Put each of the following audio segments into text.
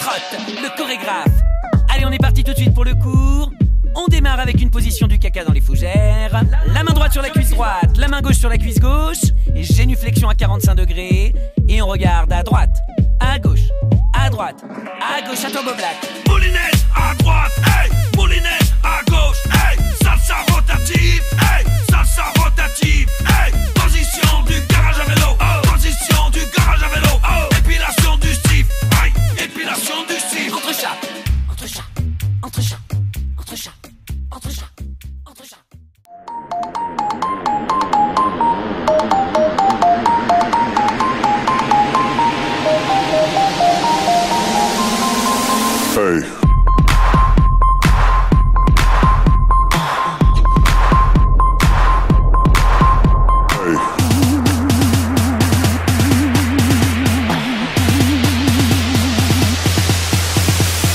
Pote, le chorégraphe. Allez, on est parti tout de suite pour le cours. On démarre avec une position du caca dans les fougères. La main droite sur la cuisse droite, la main gauche sur la cuisse gauche. Et génuflexion à 45 degrés. Et on regarde à droite, à gauche, à droite, à gauche, à toi Black. Moulinette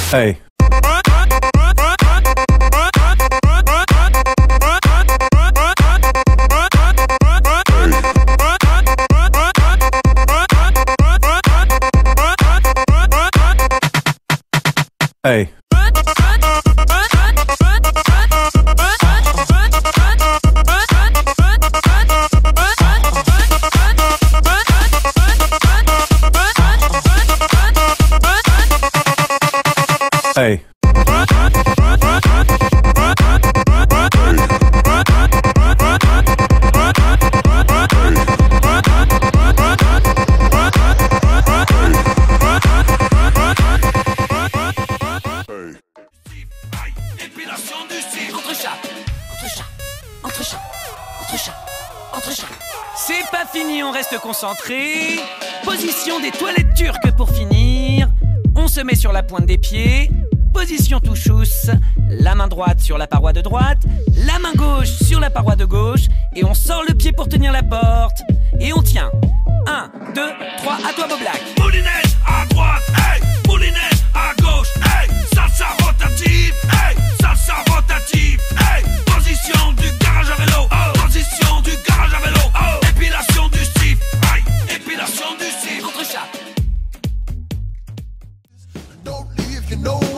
Hey. Entre chat, entre chat, entre chat, entre chat, entre chat. C'est pas fini, on reste concentré. Position des toilettes turques pour finir. On se met sur la pointe des pieds. Position touchous. La main droite sur la paroi de droite. La main gauche sur la paroi de gauche. Et on sort le pied pour tenir la porte. Et on tient. 1, 2, 3, à toi Bob Black. you know